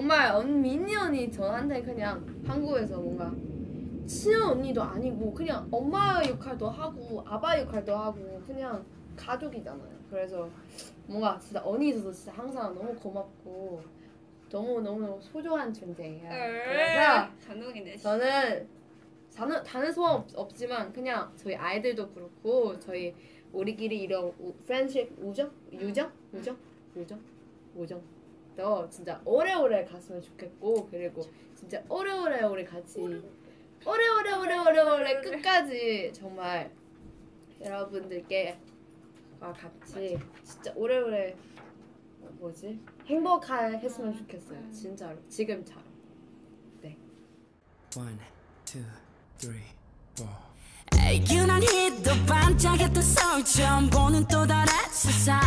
정말 언 민니 언니 저한테 그냥 한국에서 뭔가 친한 언니도 아니고 그냥 엄마 역할도 하고 아빠 역할도 하고 그냥 가족이잖아요. 그래서 뭔가 진짜 언니 있어서 진짜 항상 너무 고맙고 너무 너무 소중한 존재예요. 그래서 감동이네. 저는 다는 다는 소원 없, 없지만 그냥 저희 아이들도 그렇고 저희 우리끼리 이런 우, 프렌십 우정 유정 우정 우정 우정 도 진짜 오래오래 갔으면 좋겠고 그리고 진짜 오래오래 우리 같이 오래오래 오래오래 오래 끝까지 정말 여러분들께 와 같이 진짜 오래오래 뭐지? 행복할 했으면 좋겠어요. 진짜로. 지금처럼. One, two, three, four. 유난히도 반짝였던 서울 처음 보는 또 다른 세상